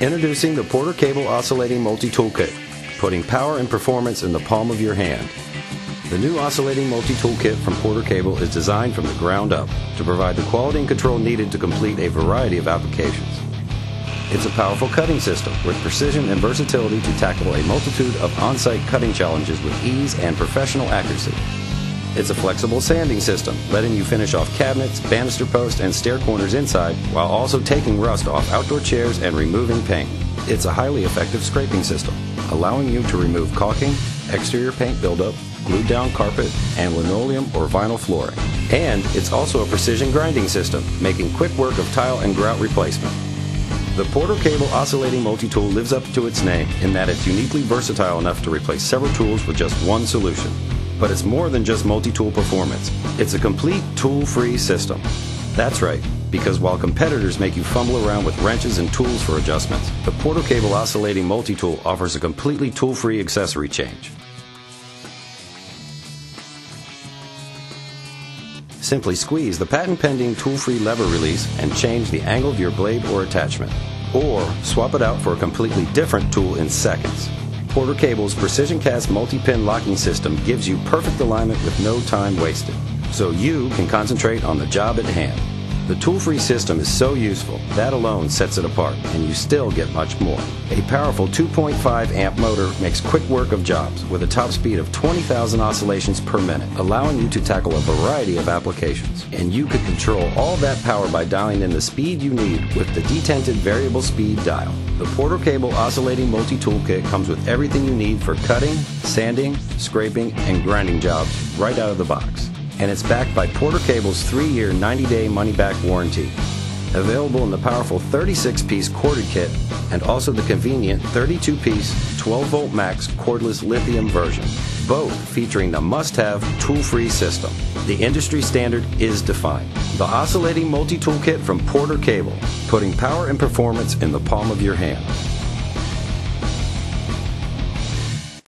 Introducing the Porter Cable Oscillating Multi Toolkit, putting power and performance in the palm of your hand. The new oscillating Multi Toolkit from Porter Cable is designed from the ground up to provide the quality and control needed to complete a variety of applications. It's a powerful cutting system with precision and versatility to tackle a multitude of on-site cutting challenges with ease and professional accuracy. It's a flexible sanding system, letting you finish off cabinets, banister posts, and stair corners inside, while also taking rust off outdoor chairs and removing paint. It's a highly effective scraping system, allowing you to remove caulking, exterior paint buildup, glued down carpet, and linoleum or vinyl flooring. And it's also a precision grinding system, making quick work of tile and grout replacement. The Porter Cable Oscillating Multi-Tool lives up to its name in that it's uniquely versatile enough to replace several tools with just one solution. But it's more than just multi-tool performance. It's a complete tool-free system. That's right, because while competitors make you fumble around with wrenches and tools for adjustments, the Porter Cable Oscillating Multi-Tool offers a completely tool-free accessory change. Simply squeeze the patent-pending tool-free lever release and change the angle of your blade or attachment. Or swap it out for a completely different tool in seconds. Porter Cable's Precision Cast multi-pin locking system gives you perfect alignment with no time wasted, so you can concentrate on the job at hand. The tool-free system is so useful, that alone sets it apart, and you still get much more. A powerful 2.5 amp motor makes quick work of jobs with a top speed of 20,000 oscillations per minute, allowing you to tackle a variety of applications. And you could control all that power by dialing in the speed you need with the detented variable speed dial. The Porter Cable Oscillating Multi-Tool Kit comes with everything you need for cutting, sanding, scraping, and grinding jobs right out of the box and it's backed by Porter Cable's 3-year 90-day money-back warranty. Available in the powerful 36-piece corded kit and also the convenient 32-piece 12-volt max cordless lithium version, both featuring the must-have tool-free system. The industry standard is defined. The oscillating multi-tool kit from Porter Cable, putting power and performance in the palm of your hand.